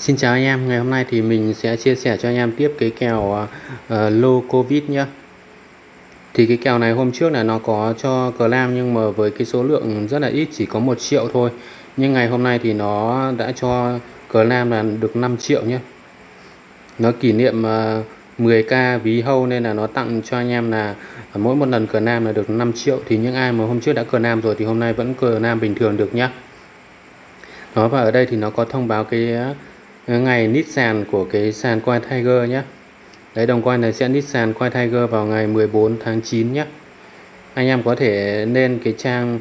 Xin chào anh em, ngày hôm nay thì mình sẽ chia sẻ cho anh em tiếp cái kèo ờ, ờ, uh, low covid nhé Thì cái kèo này hôm trước là nó có cho cờ lam nhưng mà với cái số lượng rất là ít chỉ có 1 triệu thôi. Nhưng ngày hôm nay thì nó đã cho cờ lam là được 5 triệu nhé Nó kỷ niệm uh, 10k ví hâu nên là nó tặng cho anh em là mỗi một lần cờ nam là được 5 triệu. Thì những ai mà hôm trước đã cờ nam rồi thì hôm nay vẫn cờ nam bình thường được nhé Đó và ở đây thì nó có thông báo cái ngày nít sàn của cái sàn coin Tiger nhé đấy đồng coin này sẽ nít sàn coin Tiger vào ngày 14 tháng 9 nhé anh em có thể lên cái trang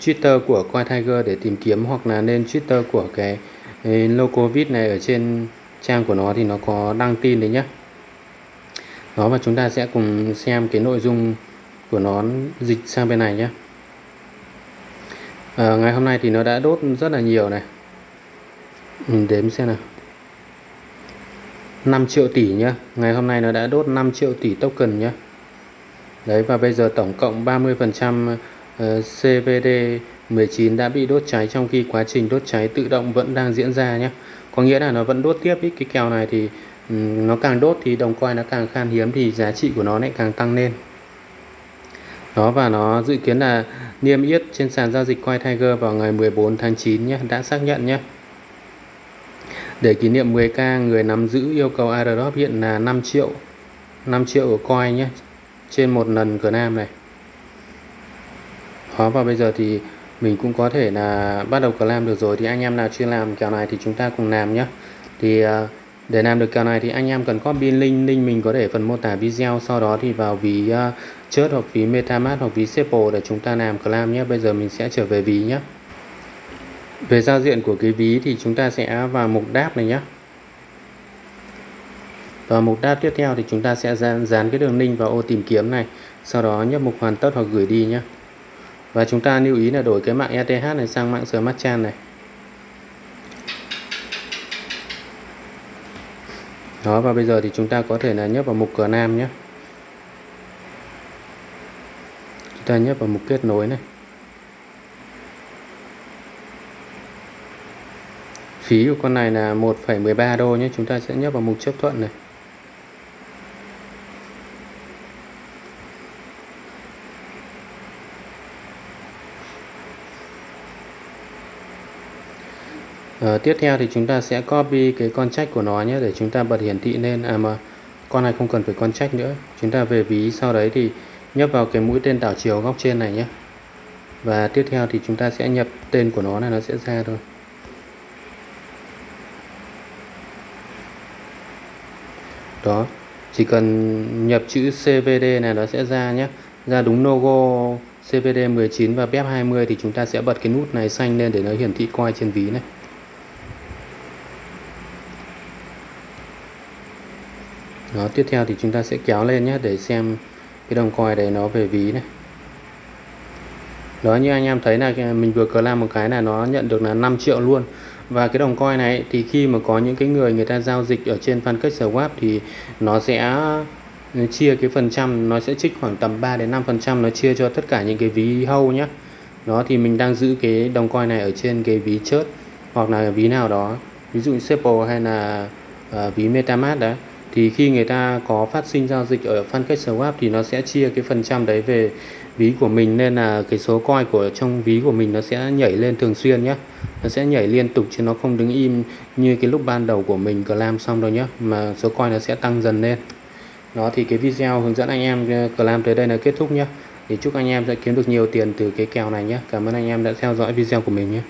Twitter của coin Tiger để tìm kiếm hoặc là lên Twitter của cái, cái Locovit này ở trên trang của nó thì nó có đăng tin đấy nhé đó và chúng ta sẽ cùng xem cái nội dung của nó dịch sang bên này nhé à, ờ, ngày hôm nay thì nó đã đốt rất là nhiều này. Mình đếm xem nào. 5 triệu tỷ nhá. Ngày hôm nay nó đã đốt 5 triệu tỷ token nhá. Đấy, và bây giờ tổng cộng 30% CVD 19 đã bị đốt cháy trong khi quá trình đốt cháy tự động vẫn đang diễn ra nhé có nghĩa là nó vẫn đốt tiếp ý. cái kèo này thì nó càng đốt thì đồng coin nó càng khan hiếm thì giá trị của nó lại càng tăng lên. Đó, và nó dự kiến là niêm yết trên sàn giao dịch coin Tiger vào ngày 14 tháng 9 nhé đã xác nhận nhé để kỷ niệm 10k, người nắm giữ yêu cầu airdrop hiện là 5 triệu 5 triệu của coin nhé trên một lần cờ nam này. Đó và bây giờ thì mình cũng có thể là bắt đầu cờ nam được rồi. Thì anh em nào chưa làm kèo này thì chúng ta cùng làm nhé. Thì à, để làm được kèo này thì anh em cần copy link link mình có để phần mô tả video. Sau đó thì vào ví uh, chớt hoặc ví metamask hoặc ví sepo để chúng ta làm clam nhé. Bây giờ mình sẽ trở về ví nhé về giao diện của cái ví thì chúng ta sẽ vào mục đáp này nhé và mục đáp tiếp theo thì chúng ta sẽ dán, dán cái đường link vào ô tìm kiếm này sau đó nhấp mục hoàn tất hoặc gửi đi nhé và chúng ta lưu ý là đổi cái mạng ETH này sang mạng Smart Chain này. Đó và bây giờ thì chúng ta có thể là nhấp vào mục cửa nam nhé chúng ta nhấp vào mục kết nối này. Phí của con này là 1,13 đô nhé. Chúng ta sẽ nhấp vào mục chấp thuận này. À, tiếp theo thì chúng ta sẽ copy cái con trách của nó nhé để chúng ta bật hiển thị lên. À mà con này không cần phải con trách nữa. Chúng ta về ví sau đấy thì nhấp vào cái mũi tên đảo chiều góc trên này nhé. Và tiếp theo thì chúng ta sẽ nhập tên của nó này nó sẽ ra thôi. Đó. Chỉ cần nhập chữ CVD này nó sẽ ra nhé ra đúng logo CVD 19 và BEP 20 thì chúng ta sẽ bật cái nút này xanh lên để nó hiển thị coi trên ví này. Đó, tiếp theo thì chúng ta sẽ kéo lên nhé để xem cái đồng coi đấy nó về ví này. Đó, như anh em thấy là mình vừa cờ làm một cái là nó nhận được là 5 triệu luôn và cái đồng coin này thì khi mà có những cái người người ta giao dịch ở trên fanpage swap thì nó sẽ ừ, chia cái phần trăm nó sẽ trích khoảng tầm 3 đến 5 phần trăm nó chia cho tất cả những cái ví hâu nhé đó thì mình đang giữ cái đồng coin này ở trên cái ví chớt hoặc là ví nào đó. Ví dụ sepo hay là uh, ví Metamask đấy thì khi người ta có phát sinh giao dịch ở fanpage swap thì nó sẽ chia cái phần trăm đấy về ví của mình nên là cái số coin của trong ví của mình nó sẽ nhảy lên thường xuyên nhé nó sẽ nhảy liên tục chứ nó không đứng im như cái lúc ban đầu của mình làm xong đâu nhé mà số coin nó sẽ tăng dần lên. Đó, thì cái video hướng dẫn anh em ờ, làm tới đây là kết thúc nhé thì chúc anh em sẽ kiếm được nhiều tiền từ cái kèo này nhé cảm ơn anh em đã theo dõi video của mình nhé